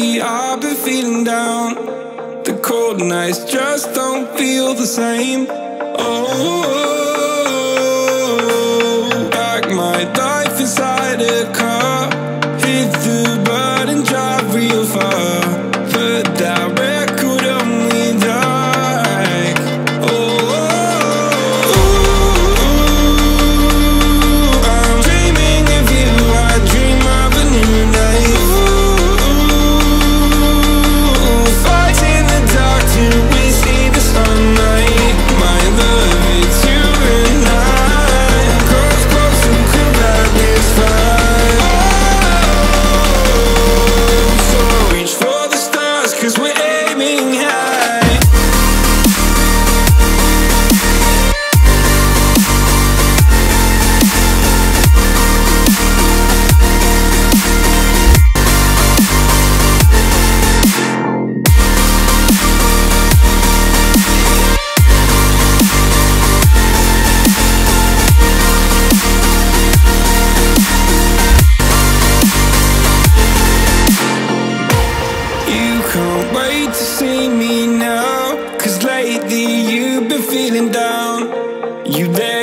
I've been feeling down. The cold nights just don't feel the same. Oh, back my life inside a car, hit the. Lately you've been feeling down. You there?